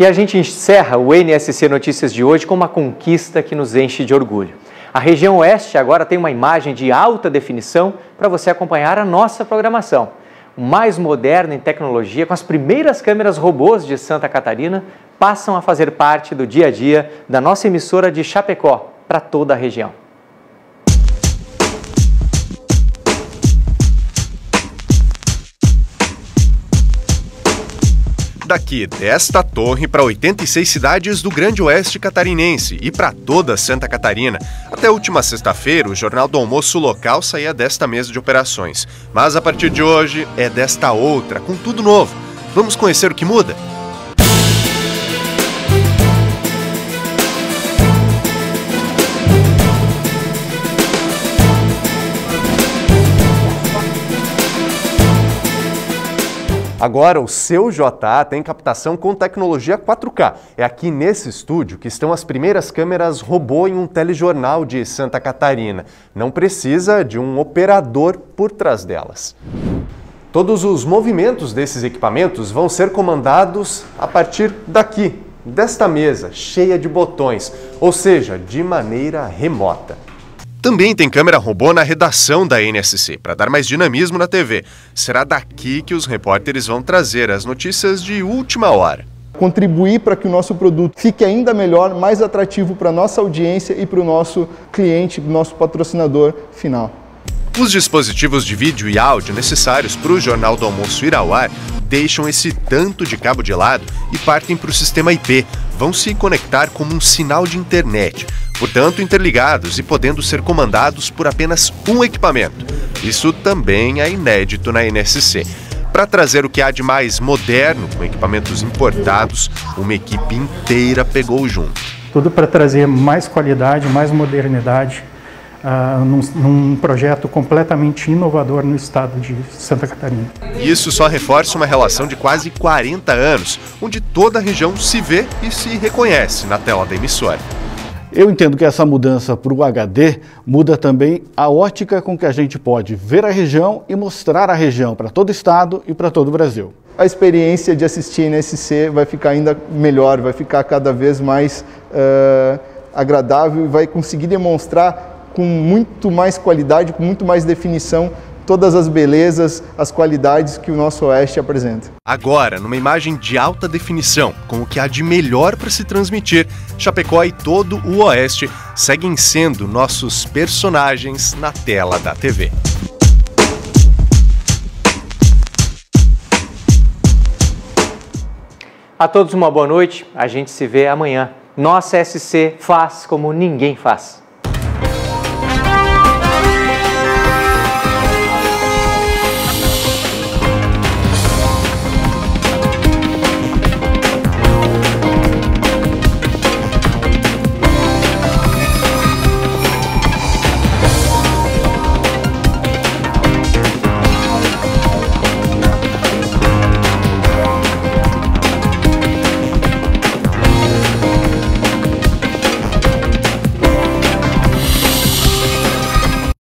E a gente encerra o NSC Notícias de hoje com uma conquista que nos enche de orgulho. A região oeste agora tem uma imagem de alta definição para você acompanhar a nossa programação. O mais moderno em tecnologia, com as primeiras câmeras robôs de Santa Catarina, passam a fazer parte do dia a dia da nossa emissora de Chapecó para toda a região. Daqui desta torre para 86 cidades do Grande Oeste catarinense e para toda Santa Catarina. Até última sexta-feira, o Jornal do Almoço local saía desta mesa de operações. Mas a partir de hoje é desta outra, com tudo novo. Vamos conhecer o que muda? Agora, o seu JA tem captação com tecnologia 4K. É aqui nesse estúdio que estão as primeiras câmeras robô em um telejornal de Santa Catarina. Não precisa de um operador por trás delas. Todos os movimentos desses equipamentos vão ser comandados a partir daqui, desta mesa cheia de botões, ou seja, de maneira remota. Também tem câmera robô na redação da NSC, para dar mais dinamismo na TV. Será daqui que os repórteres vão trazer as notícias de última hora. Contribuir para que o nosso produto fique ainda melhor, mais atrativo para a nossa audiência e para o nosso cliente, nosso patrocinador final. Os dispositivos de vídeo e áudio necessários para o Jornal do Almoço ir ao ar deixam esse tanto de cabo de lado e partem para o sistema IP. Vão se conectar como um sinal de internet portanto interligados e podendo ser comandados por apenas um equipamento. Isso também é inédito na NSC. Para trazer o que há de mais moderno, com equipamentos importados, uma equipe inteira pegou junto. Tudo para trazer mais qualidade, mais modernidade, uh, num, num, projeto completamente inovador no estado de Santa Catarina. Isso só reforça uma relação de quase 40 anos, onde toda a região se vê e se reconhece na tela da emissora. Eu entendo que essa mudança para o HD muda também a ótica com que a gente pode ver a região e mostrar a região para todo o estado e para todo o Brasil. A experiência de assistir NSC vai ficar ainda melhor, vai ficar cada vez mais uh, agradável e vai conseguir demonstrar com muito mais qualidade, com muito mais definição todas as belezas, as qualidades que o nosso Oeste apresenta. Agora, numa imagem de alta definição, com o que há de melhor para se transmitir, Chapecó e todo o Oeste seguem sendo nossos personagens na tela da TV. A todos uma boa noite, a gente se vê amanhã. Nossa SC faz como ninguém faz.